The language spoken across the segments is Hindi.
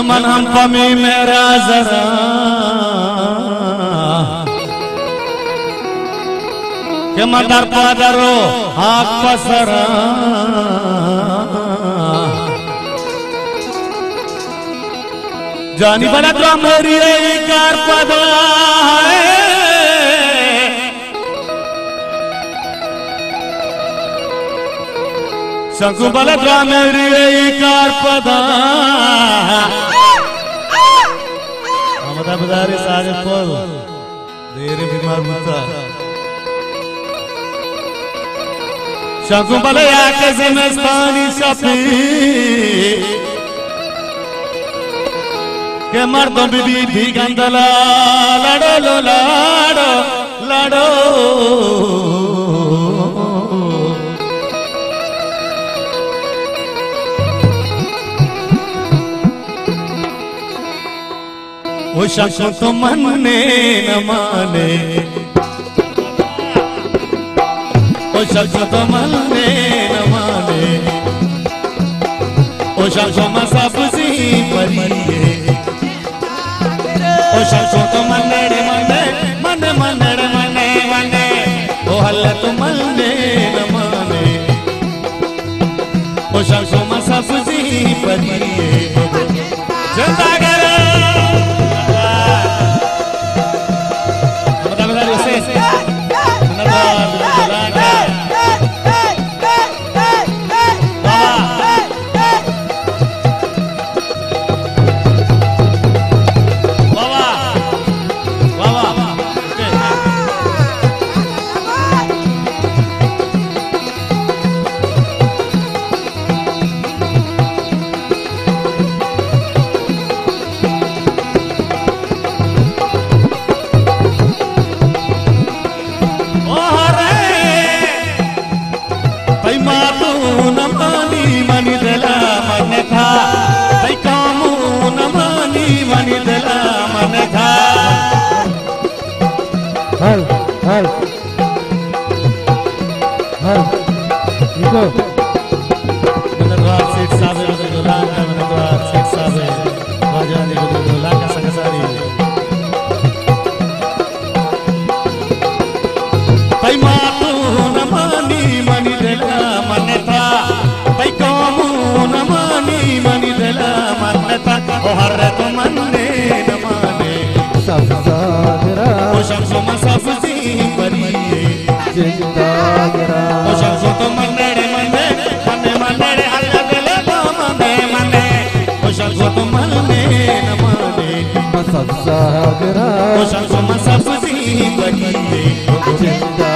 मन हम पमी मेरा जरा। के मदर पादरो हाथ पसरा जानी शंकु बल कार सारे फल देरी बीमार मुता शंकु बल याके जमस्तानी सफी के मर्दों बीबी भी गंदला। लड़ो लो लाड़ो, लड़ो। वो शख्स तो मन ने न माने। वो शख्स तो मन ने न माने वो शख्स मसाफसी परिए ओ शख्सो तो मन्नेड़े मन्ने मन्ने मन्नेड़े मन्ने मन्ने। ओ हल्ला तो मन्ने न माने। ओ शख्सो मसफजी परिए जनता Roja como essa cozinha, que tem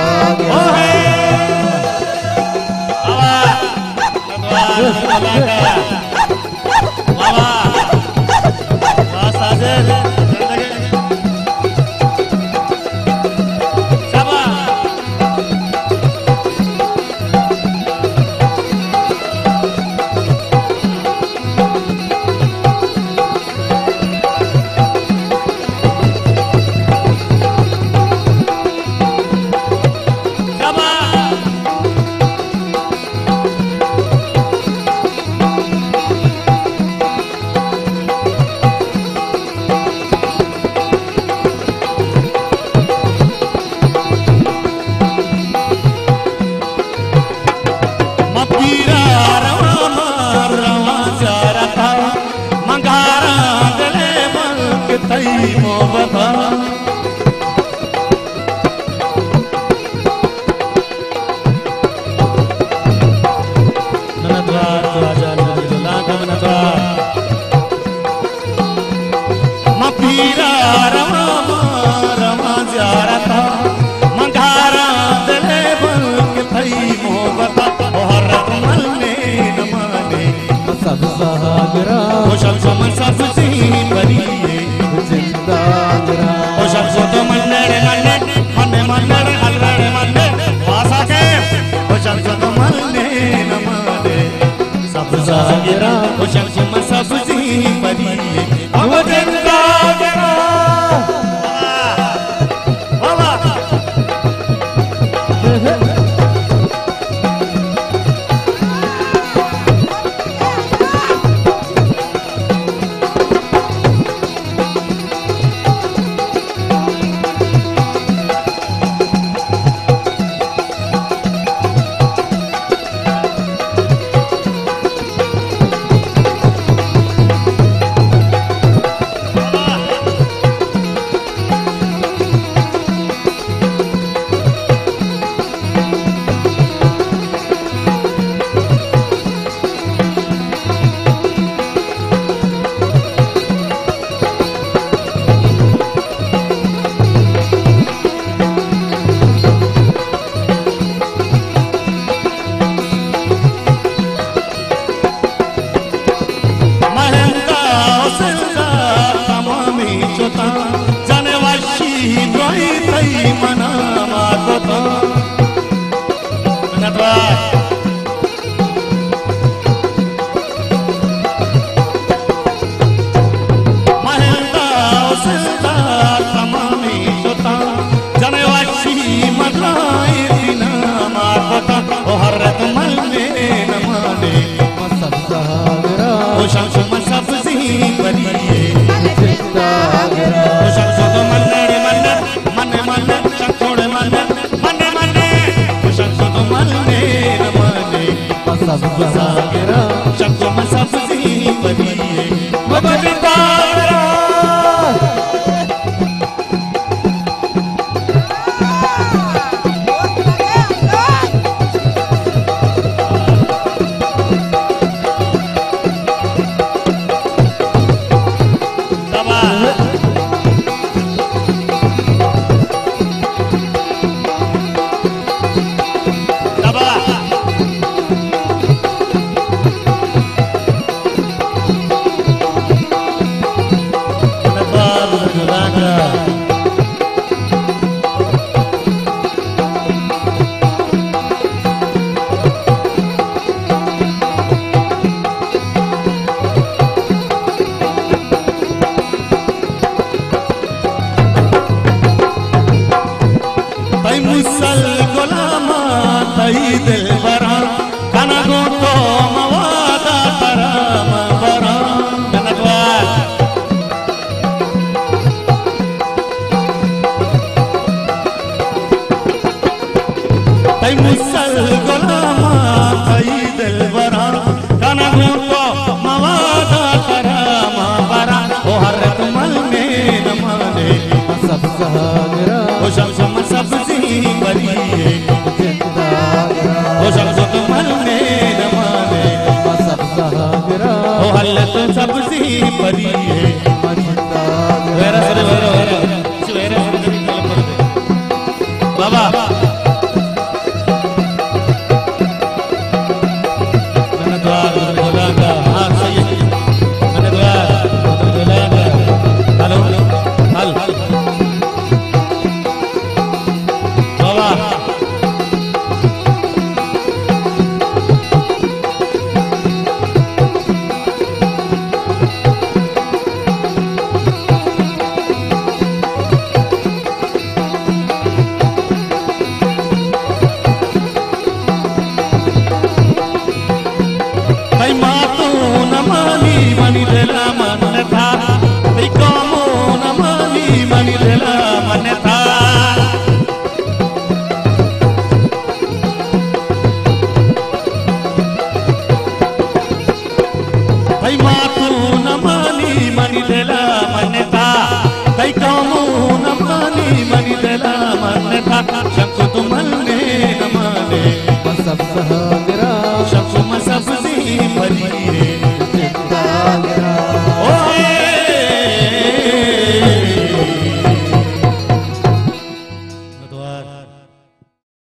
सब्ज़ा गिरा ख़ुशि मां सब्ज़ी परी। सहारा वो शमशम सब्ज़ी बरी है वो शमशम कमल में नमाने सब सहारा वो हल्लत सब्ज़ी बरी है